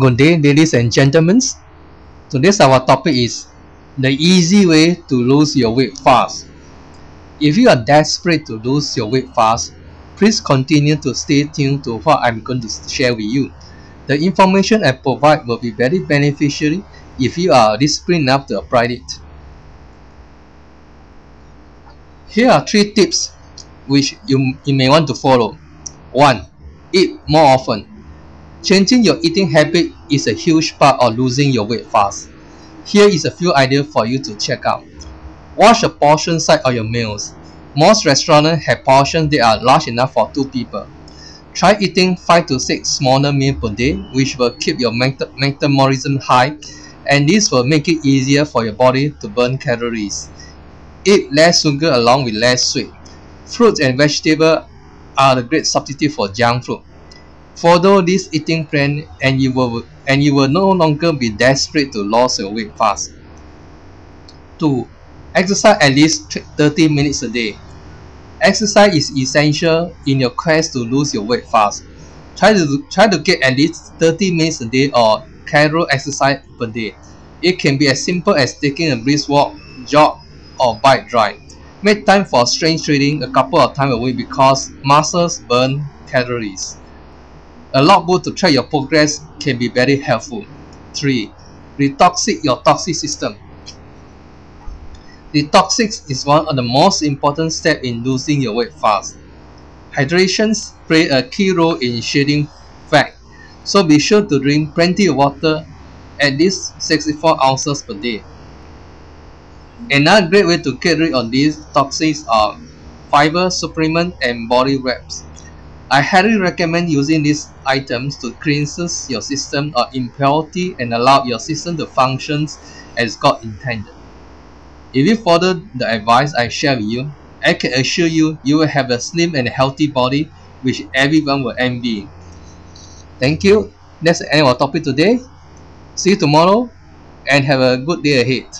Good day, ladies and gentlemen. Today's our topic is the easy way to lose your weight fast. If you are desperate to lose your weight fast, please continue to stay tuned to what I'm going to share with you. The information I provide will be very beneficial if you are disciplined enough to apply it. Here are three tips which you, you may want to follow. 1. Eat more often. Changing your eating habit is a huge part of losing your weight fast. Here is a few ideas for you to check out. Watch the portion size of your meals. Most restaurants have portions that are large enough for two people. Try eating 5 to 6 smaller meals per day, which will keep your metabolism high, and this will make it easier for your body to burn calories. Eat less sugar along with less sweet. Fruits and vegetables are a great substitute for junk food. Follow this eating plan and you will and you will no longer be desperate to lose your weight fast. 2. Exercise at least 30 minutes a day. Exercise is essential in your quest to lose your weight fast. Try to try to get at least 30 minutes a day or cardio exercise per day. It can be as simple as taking a brisk walk, jog, or bike ride. Make time for strength training a couple of times a week because muscles burn calories. A logbook to track your progress can be very helpful. 3. Detoxic your toxic system. Detoxing is one of the most important steps in losing your weight fast. Hydration plays a key role in shedding fat, so be sure to drink plenty of water, at least 64 ounces per day. Another great way to get rid of these toxins are fiber supplement and body wraps. I highly recommend using these items to cleanse your system of impurity and allow your system to function as God intended. If you follow the advice I share with you, I can assure you you will have a slim and healthy body which everyone will envy. Thank you. That's the end of our topic today. See you tomorrow and have a good day ahead.